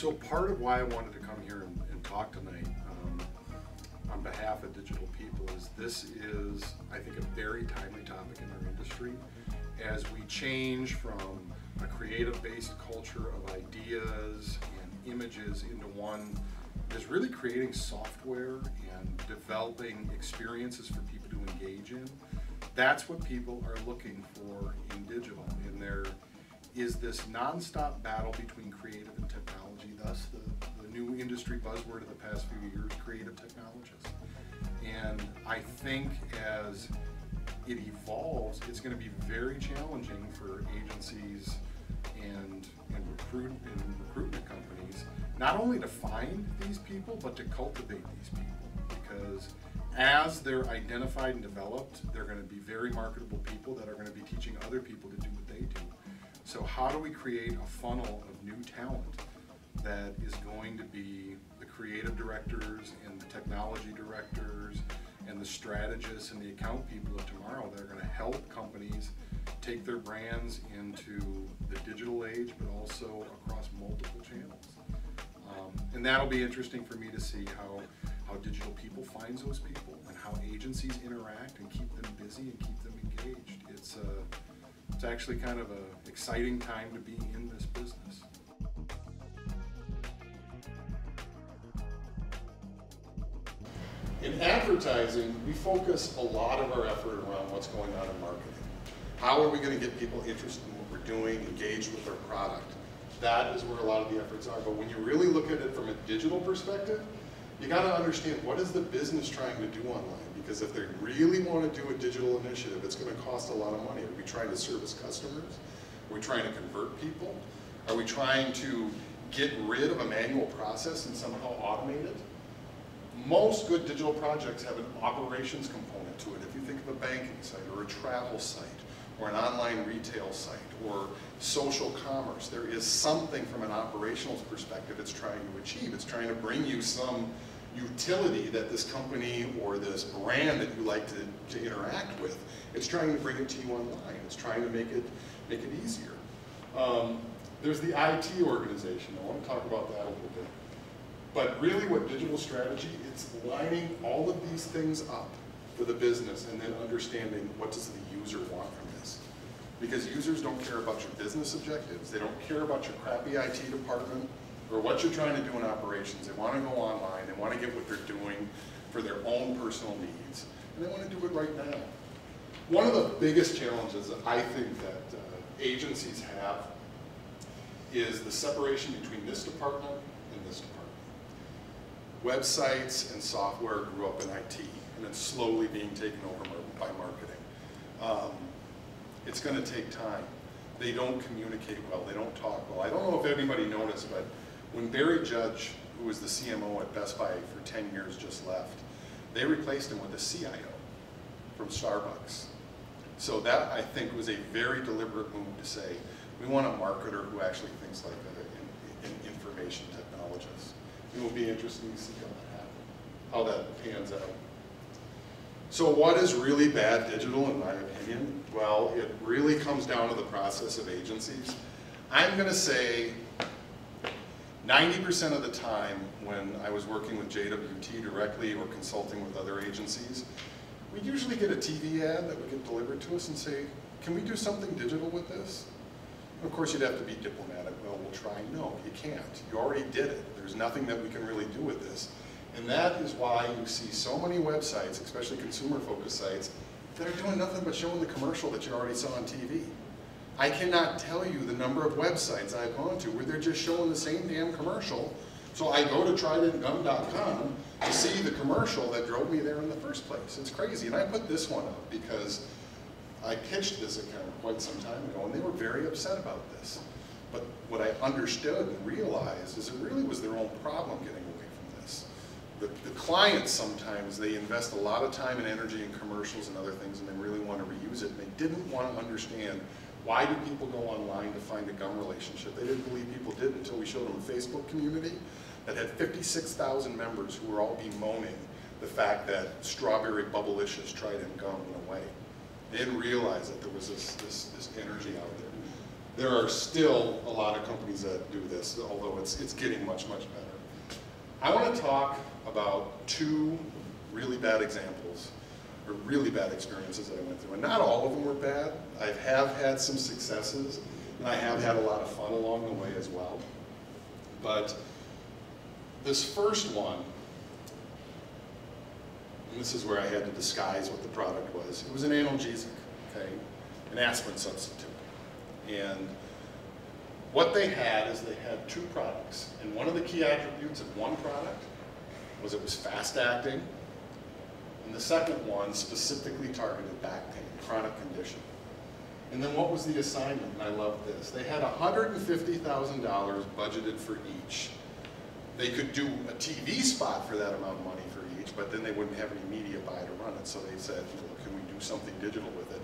So part of why I wanted to come here and, and talk tonight um, on behalf of digital people is this is, I think, a very timely topic in our industry as we change from a creative-based culture of ideas and images into one is really creating software and developing experiences for people to engage in. That's what people are looking for in digital. And there is this nonstop battle between creative and technology, thus the, the new industry buzzword of the past few years, creative technologists. And I think as it evolves, it's going to be very challenging for agencies and, and, recruit, and recruitment companies not only to find these people, but to cultivate these people. Because as they're identified and developed, they're going to be very marketable people that are going to be teaching other people to do what they do. So how do we create a funnel of new talent that is going to be the creative directors and the technology directors and the strategists and the account people of tomorrow that are going to help companies take their brands into the digital age, but also across multiple channels. Um, and that'll be interesting for me to see how, how digital people finds those people and how agencies interact and keep them busy and keep them engaged. It's, a, uh, it's actually kind of an exciting time to be in this business. In advertising, we focus a lot of our effort around what's going on in marketing. How are we going to get people interested in what we're doing, engaged with our product? That is where a lot of the efforts are. But when you really look at it from a digital perspective, you got to understand what is the business trying to do online? Because if they really want to do a digital initiative, it's going to cost a lot of money. Are we trying to service customers? Are we trying to convert people? Are we trying to get rid of a manual process and somehow automate it? Most good digital projects have an operations component to it. If you think of a banking site or a travel site or an online retail site or social commerce, there is something from an operational perspective it's trying to achieve. It's trying to bring you some utility that this company or this brand that you like to, to interact with, it's trying to bring it to you online. It's trying to make it, make it easier. Um, there's the IT organization. I want to talk about that a little bit. But really what digital strategy, it's lining all of these things up for the business and then understanding what does the user want from this. Because users don't care about your business objectives. They don't care about your crappy IT department or what you're trying to do in operations. They want to go online. They want to get what they're doing for their own personal needs. And they want to do it right now. One of the biggest challenges I think that uh, agencies have is the separation between this department and this department websites and software grew up in IT, and it's slowly being taken over by marketing. Um, it's going to take time. They don't communicate well. They don't talk well. I don't know if anybody noticed, but when Barry Judge, who was the CMO at Best Buy for 10 years, just left, they replaced him with a CIO from Starbucks. So that, I think, was a very deliberate move to say, we want a marketer who actually thinks like an information technologist it will be interesting to see how that happens, how that pans out. So what is really bad digital in my opinion? Well, it really comes down to the process of agencies. I'm going to say 90% of the time when I was working with JWT directly or consulting with other agencies, we usually get a TV ad that would get delivered to us and say, can we do something digital with this? Of course, you'd have to be diplomatic. Well, we'll try. No, you can't. You already did it. There's nothing that we can really do with this. And that is why you see so many websites, especially consumer-focused sites, that are doing nothing but showing the commercial that you already saw on TV. I cannot tell you the number of websites I've gone to where they're just showing the same damn commercial. So I go to tridentgum.com to see the commercial that drove me there in the first place. It's crazy. And I put this one up because I pitched this account quite some time ago, and they were very upset about this. But what I understood and realized is it really was their own problem getting away from this. The, the clients sometimes, they invest a lot of time and energy in commercials and other things, and they really want to reuse it, and they didn't want to understand why do people go online to find a gum relationship? They didn't believe people did until we showed them a Facebook community that had 56,000 members who were all bemoaning the fact that strawberry bubblicious Trident gum went away. They didn't realize that there was this, this, this energy out there. there are still a lot of companies that do this, although it's, it's getting much, much better. I want to talk about two really bad examples, or really bad experiences that I went through. And not all of them were bad. I have had some successes, and I have had a lot of fun along the way as well. But this first one, and this is where I had to disguise what the product was. It was an analgesic, okay, an aspirin substitute. And what they had is they had two products. And one of the key attributes of one product was it was fast acting. And the second one specifically targeted back pain, chronic condition. And then what was the assignment? And I love this. They had $150,000 budgeted for each. They could do a TV spot for that amount of money each, but then they wouldn't have any media buy to run it. So they said, well, can we do something digital with it?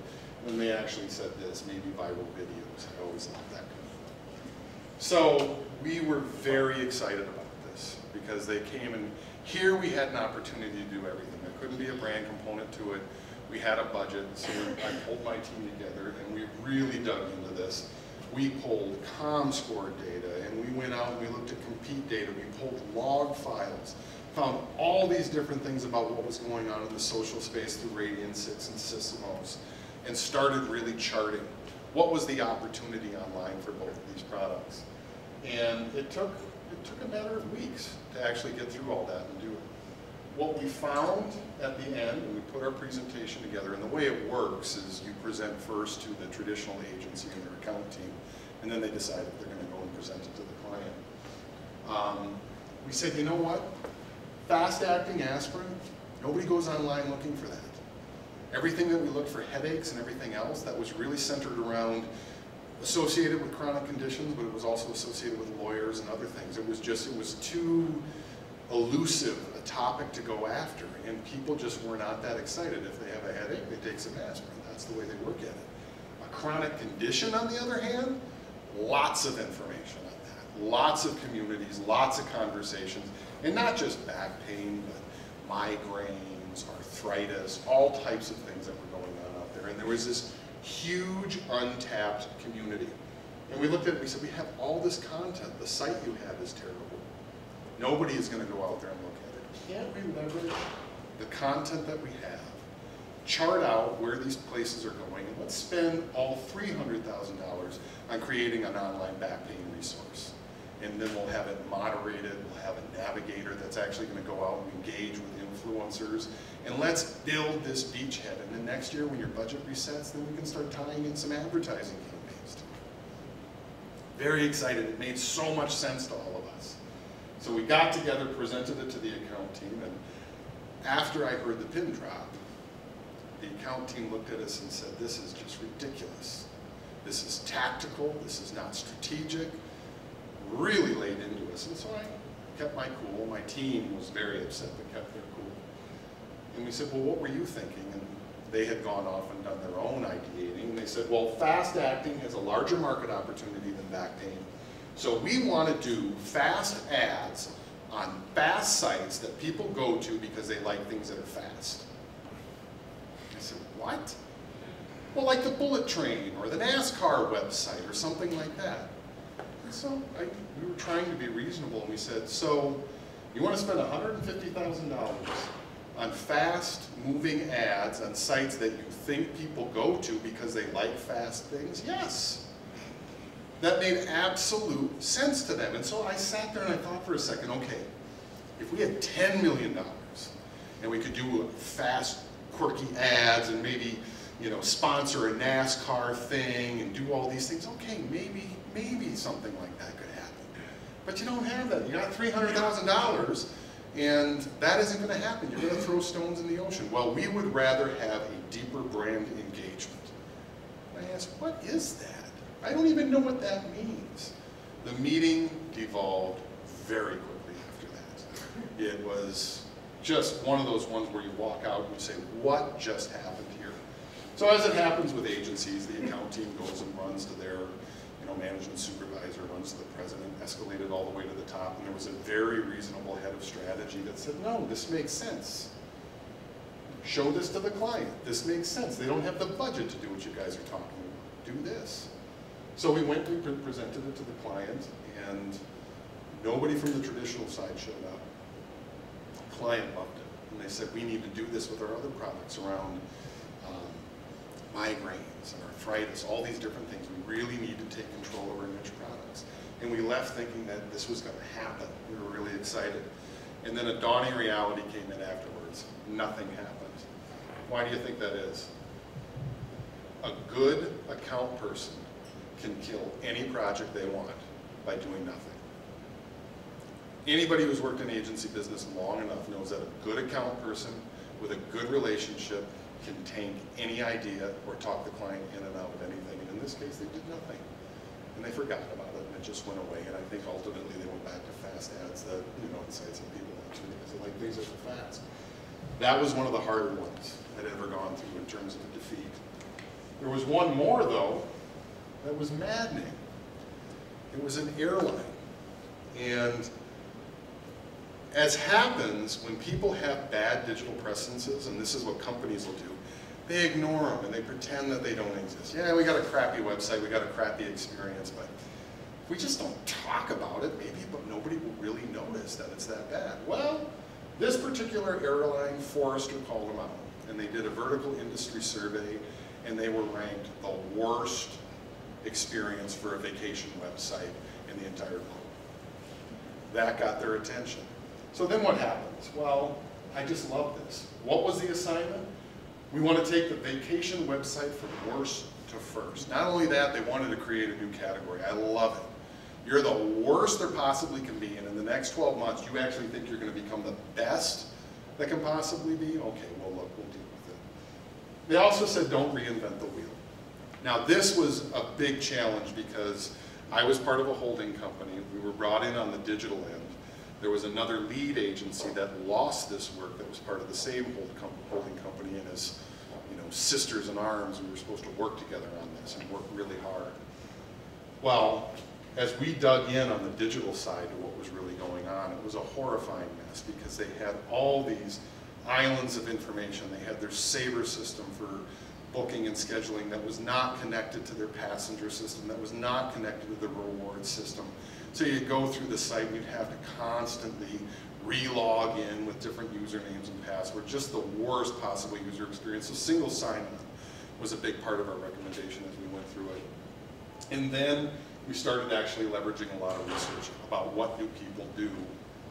And they actually said this, maybe viral videos. I always love that. kind of So we were very excited about this because they came and here we had an opportunity to do everything. There couldn't be a brand component to it. We had a budget, so I pulled my team together and we really dug into this. We pulled ComScore data and we went out and we looked at compete data. We pulled log files, found all these different things about what was going on in the social space through Radian 6 and Sysomos and started really charting what was the opportunity online for both of these products. And it took, it took a matter of weeks to actually get through all that and do it. What we found at the end, when we put our presentation together, and the way it works is you present first to the traditional agency and their account team, and then they decide if they're going to go and present it to the client. Um, we said, you know what? Fast-acting aspirin, nobody goes online looking for that. Everything that we looked for headaches and everything else, that was really centered around associated with chronic conditions, but it was also associated with lawyers and other things. It was just, it was too elusive a topic to go after, and people just were not that excited. If they have a headache, they take some aspirin. That's the way they look at it. A chronic condition, on the other hand, lots of information on that. Lots of communities, lots of conversations, and not just back pain, but migraines, arthritis, all types of things that were going on out there. And there was this huge untapped community. And we looked at it, and we said, we have all this content. The site you have is terrible. Nobody is going to go out there and look at it. Can't we leverage the content that we have, chart out where these places are going, and let's spend all $300,000 on creating an online back pain resource. And then we'll have it moderated, we'll have a navigator that's actually going to go out and engage with influencers. And let's build this beachhead. And then next year when your budget resets, then we can start tying in some advertising campaigns to it. Very excited. It made so much sense to all of us. So we got together, presented it to the account team, and after I heard the pin drop, the account team looked at us and said, this is just ridiculous. This is tactical, this is not strategic, really laid into us. And so I kept my cool. My team was very upset but kept their cool. And we said, well, what were you thinking? And they had gone off and done their own ideating. And they said, well, fast acting has a larger market opportunity than back pain. So we want to do fast ads on fast sites that people go to because they like things that are fast. I said, what? Well, like the bullet train or the NASCAR website or something like that. So I, we were trying to be reasonable and we said, so you want to spend $150,000 on fast moving ads on sites that you think people go to because they like fast things? Yes. That made absolute sense to them. And so I sat there and I thought for a second, okay, if we had $10 million and we could do fast, quirky ads and maybe, you know, sponsor a NASCAR thing and do all these things, okay, maybe, maybe something like that could happen. But you don't have that. You got $300,000 and that isn't going to happen. You're going to throw stones in the ocean. Well, we would rather have a deeper brand engagement. And I asked, what is that? I don't even know what that means. The meeting devolved very quickly after that. It was just one of those ones where you walk out and you say, what just happened here? So as it happens with agencies, the account team goes and runs to their know, management supervisor, to the president, escalated all the way to the top, and there was a very reasonable head of strategy that said, no, this makes sense. Show this to the client. This makes sense. They don't have the budget to do what you guys are talking about. Do this. So we went, we pre- presented it to the client, and nobody from the traditional side showed up. The Client loved it, and they said, we need to do this with our other products around um, migraines and arthritis, all these different things. We really need to take control over niche products. And we left thinking that this was gonna happen. We were really excited. And then a dawning reality came in afterwards. Nothing happened. Why do you think that is? A good account person can kill any project they want by doing nothing. Anybody who's worked in agency business long enough knows that a good account person with a good relationship can tank any idea or talk the client in and out of anything. And in this case, they did nothing. And they forgot about it and it just went away. And I think ultimately they went back to fast ads that, you know, incite some people actually because they like these are fast. That was one of the harder ones I'd ever gone through in terms of a defeat. There was one more though that was maddening. It was an airline. And as happens, when people have bad digital presences, and this is what companies will do, they ignore them and they pretend that they don't exist. Yeah, we got a crappy website, we got a crappy experience, but if we just don't talk about it, maybe but nobody will really notice that it's that bad. Well, this particular airline, Forrester called them out, and they did a vertical industry survey, and they were ranked the worst experience for a vacation website in the entire world. That got their attention. So then what happens? Well, I just love this. What was the assignment? We want to take the vacation website from worst to first. Not only that, they wanted to create a new category. I love it. You're the worst there possibly can be, and in the next 12 months, you actually think you're going to become the best that can possibly be? Okay, well, look, we'll deal with it. They also said don't reinvent the wheel. Now, this was a big challenge because I was part of a holding company. We were brought in on the digital end. There was another lead agency that lost this work that was part of the same hold holding company and as you know, sisters in arms, we were supposed to work together on this and work really hard. Well, as we dug in on the digital side to what was really going on, it was a horrifying mess because they had all these islands of information. They had their Sabre system for booking and scheduling that was not connected to their passenger system, that was not connected to the reward system. So you'd go through the site you'd have to constantly re-log in with different usernames and passwords, just the worst possible user experience. So single sign-on was a big part of our recommendation as we went through it. And then we started actually leveraging a lot of research about what do people do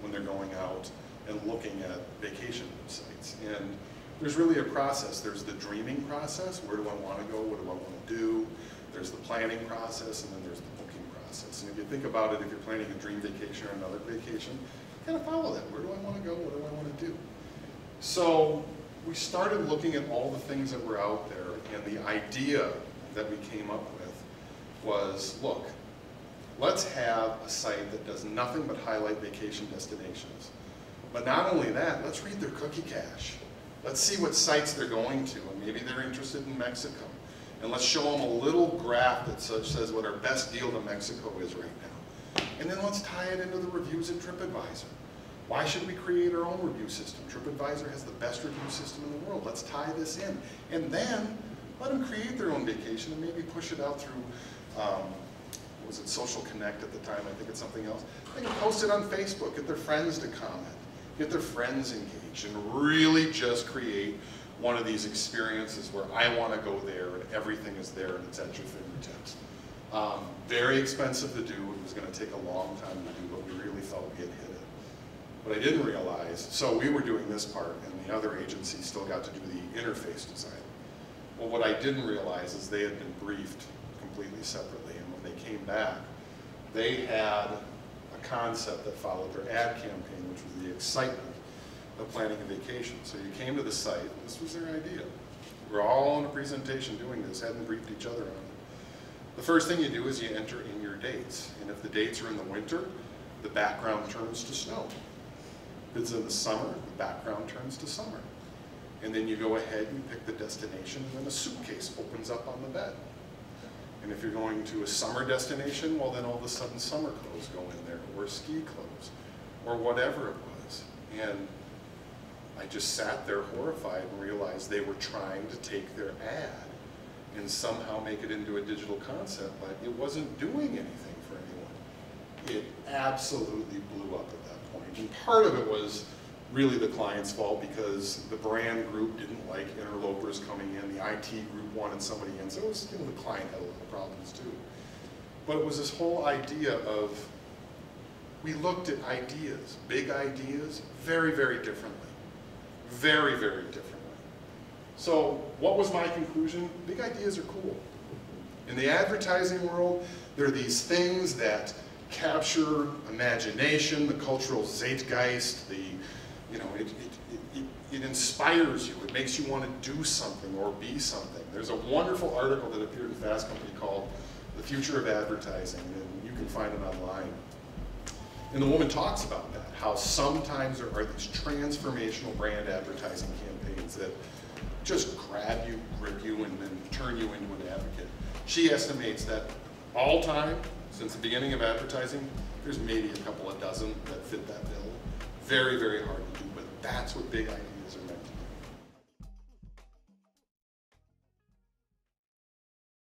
when they're going out and looking at vacation sites. And there's really a process. There's the dreaming process, where do I want to go, what do I want to do? There's the planning process, and then there's the process. And if you think about it, if you're planning a dream vacation or another vacation, kind of follow that. Where do I want to go, what do I want to do? So we started looking at all the things that were out there, and the idea that we came up with was, look, let's have a site that does nothing but highlight vacation destinations. But not only that, let's read their cookie cache. Let's see what sites they're going to, and maybe they're interested in Mexico. And let's show them a little graph that says what our best deal to Mexico is right now. And then let's tie it into the reviews at TripAdvisor. Why should we create our own review system? TripAdvisor has the best review system in the world. Let's tie this in. And then let them create their own vacation and maybe push it out through, um, was it Social Connect at the time? I think it's something else. They can post it on Facebook, get their friends to comment get their friends engaged, and really just create one of these experiences where I want to go there and everything is there and it's at your fingertips. Um, very expensive to do. It was going to take a long time to do, but we really felt we had hit it. What I didn't realize, so we were doing this part and the other agency still got to do the interface design. Well, what I didn't realize is they had been briefed completely separately and when they came back, they had a concept that followed their ad campaign, which was the excitement of planning a vacation. So you came to the site, this was their idea. We're all in a presentation doing this, hadn't briefed each other on it. The first thing you do is you enter in your dates. And if the dates are in the winter, the background turns to snow. If it's in the summer, the background turns to summer. And then you go ahead and pick the destination, and then a suitcase opens up on the bed. And if you're going to a summer destination, well then all of a sudden summer clothes go in there, or ski clothes, or whatever it was. And I just sat there horrified and realized they were trying to take their ad and somehow make it into a digital concept, but it wasn't doing anything for anyone. It absolutely blew up at that point. And part of it was really the client's fault because the brand group didn't like interlopers coming in, the IT group wanted somebody in, so it was, you know, the client had a lot of problems too. But it was this whole idea of, we looked at ideas, big ideas, very, very differently. Very, very differently. So what was my conclusion? Big ideas are cool. In the advertising world, there are these things that capture imagination, the cultural zeitgeist, the, you know, it, it, it, it inspires you. It makes you want to do something or be something. There's a wonderful article that appeared in Fast Company called The Future of Advertising, and you can find it online. And the woman talks about that, how sometimes there are these transformational brand advertising campaigns that just grab you, grip you, and then turn you into an advocate. She estimates that all time, since the beginning of advertising, there's maybe a couple of dozen that fit that bill. Very, very hard to do, but that's what big ideas